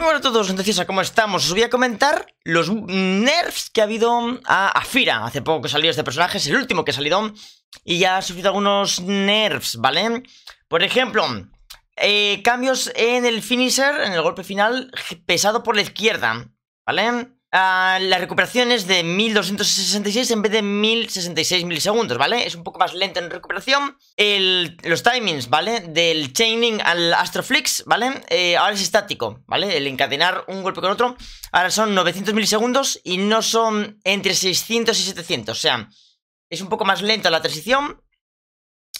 Hola a todos, entonces, ¿cómo estamos? Os voy a comentar los nerfs que ha habido a Afira. Hace poco que salió este personaje, es el último que ha salido y ya ha sufrido algunos nerfs, ¿vale? Por ejemplo, eh, cambios en el finisher, en el golpe final, pesado por la izquierda, ¿vale? Uh, la recuperación es de 1266 en vez de 1066 milisegundos, ¿vale? Es un poco más lento en recuperación. los timings, ¿vale? Del chaining al Astroflix, ¿vale? Eh, ahora es estático, ¿vale? El encadenar un golpe con otro. Ahora son 900 milisegundos y no son entre 600 y 700. O sea, es un poco más lento la transición.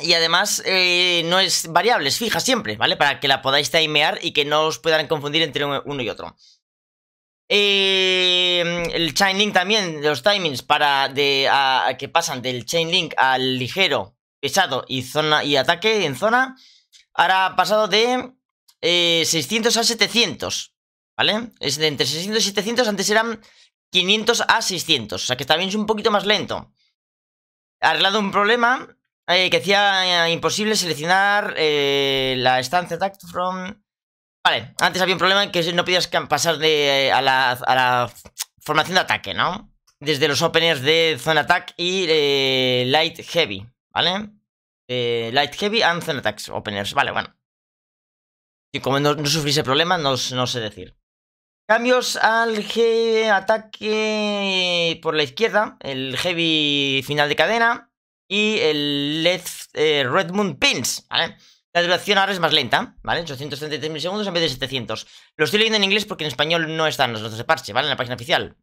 Y además eh, no es variable, es fija siempre, ¿vale? Para que la podáis timear y que no os puedan confundir entre uno y otro. Eh, el chain link también, los timings para de, que pasan del chain link al ligero, pesado y, zona, y ataque en zona. Ahora ha pasado de 600 eh, a 700, ¿vale? Es de entre 600 y 700, antes eran 500 a 600, o sea que también es un poquito más lento. Ha arreglado un problema eh, que hacía imposible seleccionar la estancia attack from Vale, antes había un problema en que no podías pasar de, eh, a, la, formación de ataque, ¿no? Desde los openers de Zone Attack y eh, Light Heavy, ¿vale? Eh, light Heavy and Zone Attacks openers, vale, bueno. Y como no, no sufrí ese problema, no, sé decir. Cambios al G ataque por la izquierda, el Heavy final de cadena y el Left Red Moon Pins, ¿vale? La duración ahora es más lenta, ¿vale? 833 milisegundos en vez de 700. Lo estoy leyendo en inglés porque en español no están los datos de parche, ¿vale? En la página oficial.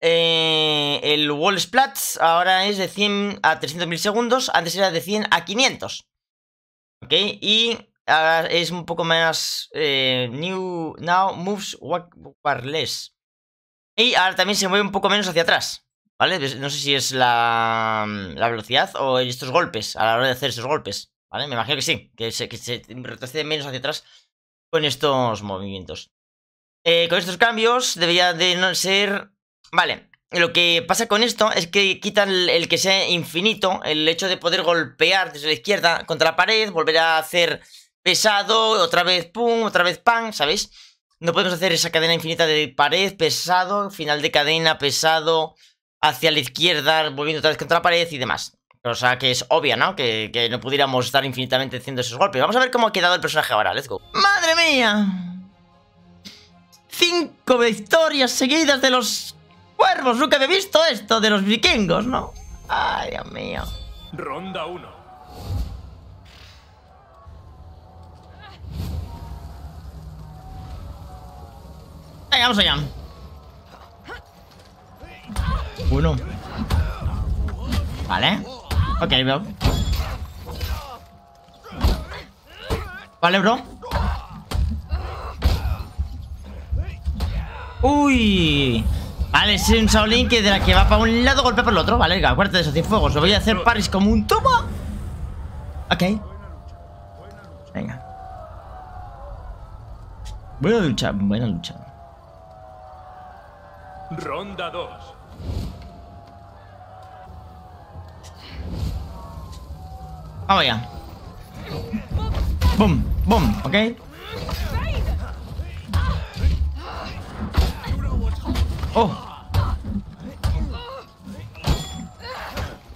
Eh, el Wall Splat ahora es de 100 a 300 milisegundos. Antes era de 100 a 500. ¿Ok? Y ahora es un poco más... Eh, new... Now moves wireless. Y ahora también se mueve un poco menos hacia atrás. ¿Vale? No sé si es la, la, velocidad o estos golpes, a la hora de hacer estos golpes, ¿vale? Me imagino que sí, que se, que se retrocede menos hacia atrás con estos movimientos. Eh, con estos cambios debería de no ser... Vale, lo que pasa con esto es que quitan el, que sea infinito, el hecho de poder golpear desde la izquierda contra la pared, volver a hacer pesado, otra vez pum, otra vez pan, ¿sabéis? No podemos hacer esa cadena infinita de pared, pesado, final de cadena, pesado, hacia la izquierda, volviendo otra vez contra la pared y demás. O sea, que es obvia, ¿no? Que, no pudiéramos estar infinitamente haciendo esos golpes. Vamos a ver cómo ha quedado el personaje ahora. Let's go. ¡Madre mía! Cinco victorias seguidas de los cuervos. Nunca había visto esto de los vikingos, ¿no? Ay, Dios mío. Ronda 1. Venga, vamos allá. Vale. Ok, bro. Vale, bro. Uy. Vale, es un Shaolin que de la que va para un lado golpea por el otro. Vale, acuérdate de eso, fuegos. Lo voy a hacer paris como un toma. Ok. Venga. Buena lucha, buena lucha. Ronda 2. Vamos allá. Boom, boom, ¿ok? Oh.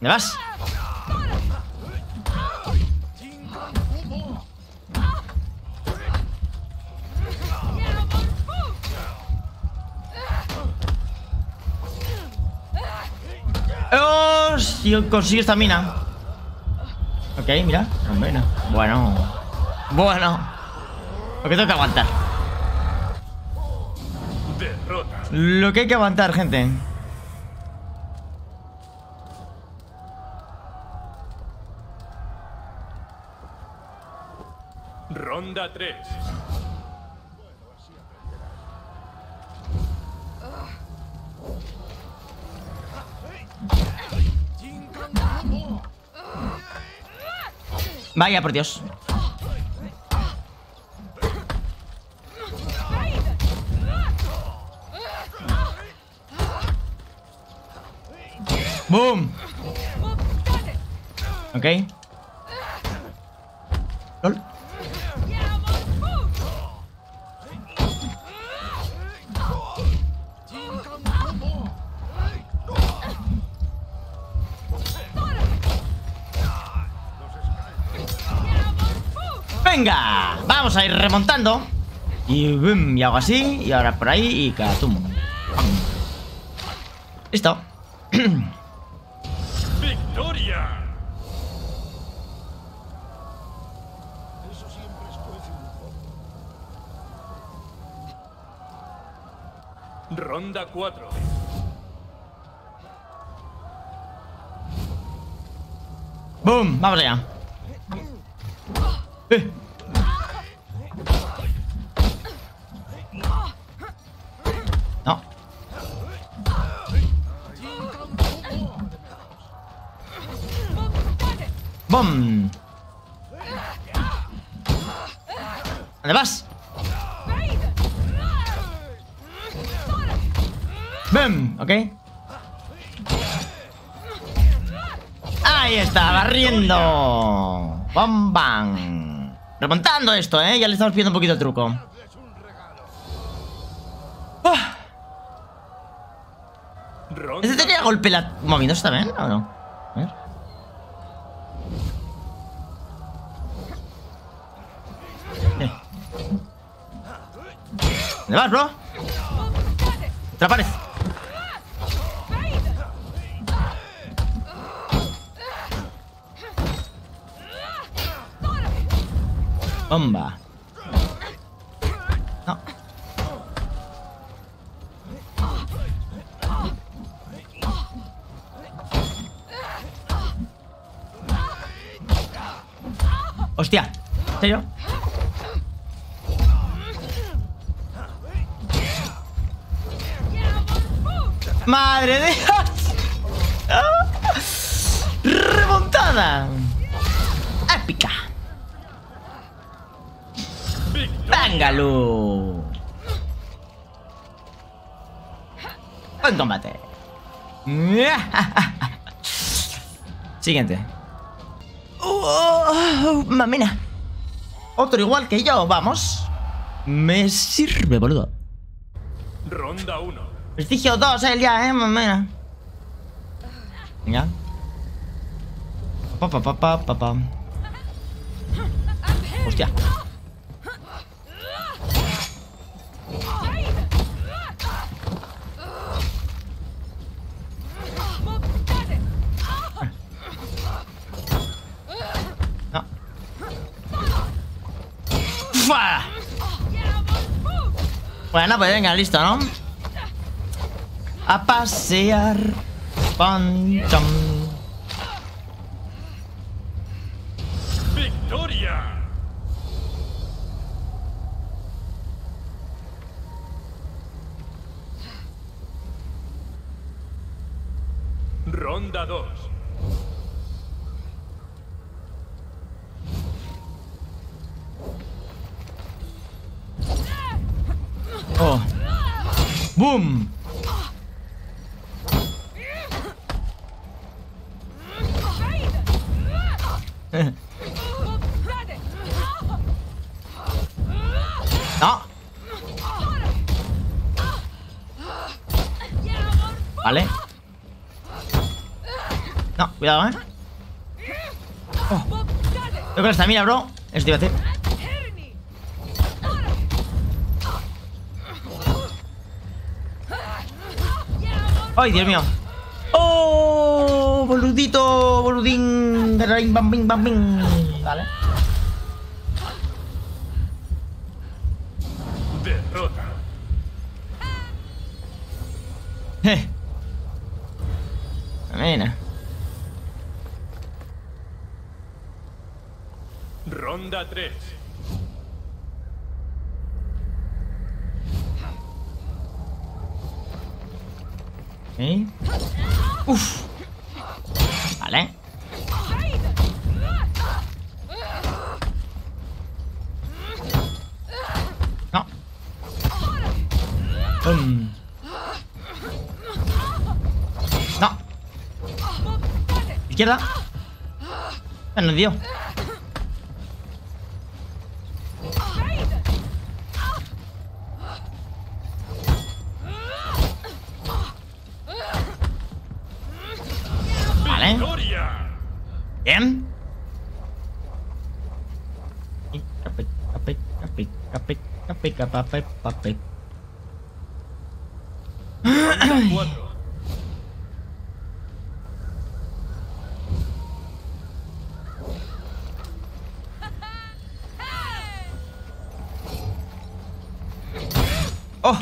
¿Dónde vas? ¡Oh! Si consigo esta mina. Ok, mira. Bueno. Bueno. Bueno. Lo que tengo que aguantar. Lo que hay que aguantar, gente. Ronda 3. Vaya, por Dios. ¡Boom! Ok. ¡Venga! Vamos a ir remontando. Y boom, y hago así, y ahora por ahí, y catum. Listo. ¡Victoria! Ronda 4. ¡Boom! Vamos allá. Eh. ¡Bum! ¿Dónde vas? ¡Bum! ¿Ok? Ahí está, barriendo. ¡Bam, bam! Remontando esto, ¿eh? Ya le estamos pidiendo un poquito de truco. Ah, Ronda ¿Este tenía golpe la... moviéndose también o no? A ver. ¿Dónde vas, bro? ¡Te aparece! Bomba. No. Hostia. ¿En serio? ¡Madre de Dios! ¡Remontada! ¡Épica! ¡Véngalo! Buen combate. Siguiente. Oh, mamina. Otro igual que yo, vamos. Me sirve, boludo. Ronda 1. Prestigio 2, él ya, eh, mamina. Venga. Pa, pa, pa, pa, pa, pa. Hostia. Bueno, pues venga, listo, ¿no? A pasear. Pancham. Victoria. Ronda 2. Oh. Boom. No. Vale. No, cuidado, eh. Oh. Yo con esta mira, bro. Eso te. ¡Ay, Dios mío! ¡Oh! Boludito, boludín. Bam, bim, bam, bim. Vale. Eh. Amena. Ronda 3. ¿Eh? Uf. Vale. No. Pum. No. Izquierda. Ya nos dio. Vale. Bien. Y Pica, pica, pape, pape. Ronda 4. ¡Oh!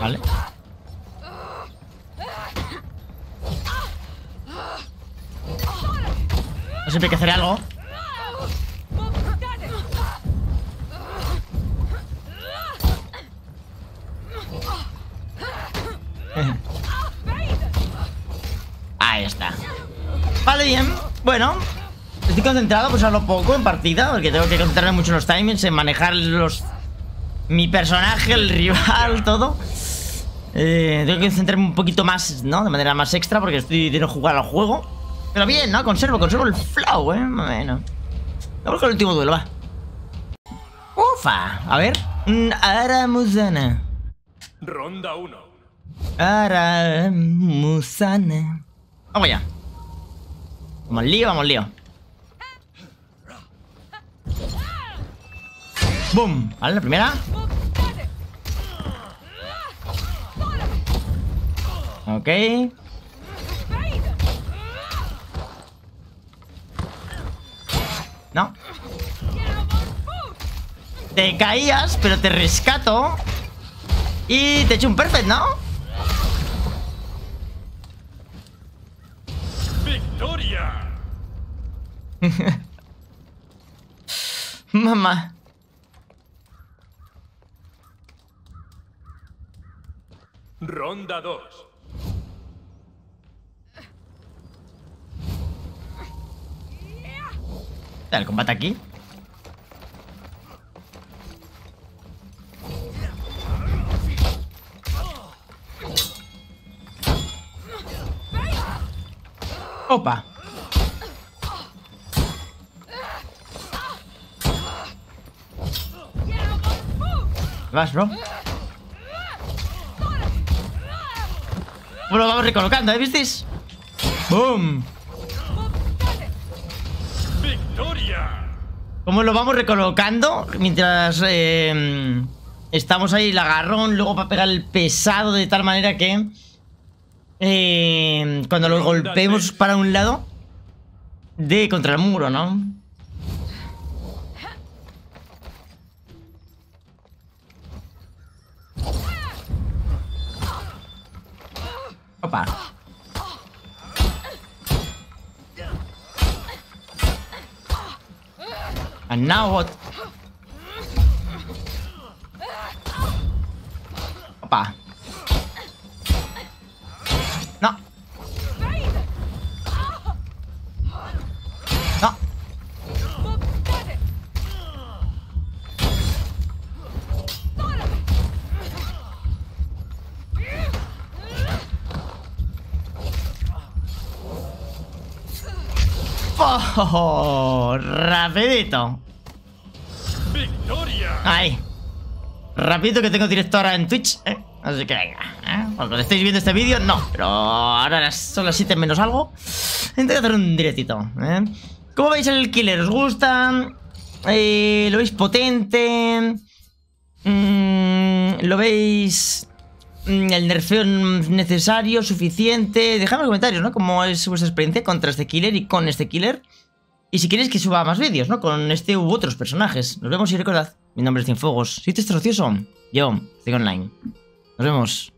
Vale. No que hacer algo. Bueno. Estoy concentrado, pues hablo poco en partida, porque tengo que concentrarme mucho en los timings, en manejar los... Mi personaje, el rival, todo. Eh, tengo que concentrarme un poquito más, ¿no? De manera más extra, porque estoy de no jugar al juego. Pero bien, ¿no? Conservo, conservo el flow, ¿eh? Bueno. Vamos con el último duelo, va. Ufa. A ver. Mm, Aramusana. Ronda 1. Aramusana. Vamos ya. Vamos al lío, vamos al lío. Boom. Vale, la primera. Ok. No. Te caías, pero te rescato. Y te echo un perfect, ¿no? Mamá. Ronda 2. El combate aquí. Opa. Vas, bro. Bueno, vamos recolocando, ¿eh? ¿Visteis? ¡Boom! ¡Victoria! ¿Cómo lo vamos recolocando? Mientras eh, estamos ahí el agarrón, luego para pegar el pesado de tal manera que eh, cuando lo golpeemos para un lado, de contra el muro, ¿no? Opa. And now what? Opa. No. No. Oh, rapidito. ¡Victoria! Ahí. Rapidito que tengo directo ahora en Twitch, ¿eh? Así que venga, ¿eh? Cuando estéis viendo este vídeo, no. Pero ahora son las 7 menos algo. Intenté hacer un directito, ¿eh? ¿Cómo veis el killer? ¿Os gusta? Eh, ¿Lo veis potente? Mm, ¿Lo veis el nerfeo necesario, suficiente? Dejadme en comentarios, ¿no? ¿Cómo es vuestra experiencia contra este killer y con este killer? Y si queréis que suba más vídeos, ¿no? Con este u otros personajes. Nos vemos y recordad, mi nombre es Cienfuegos. Si te estás ocioso, yo, estoy online. Nos vemos.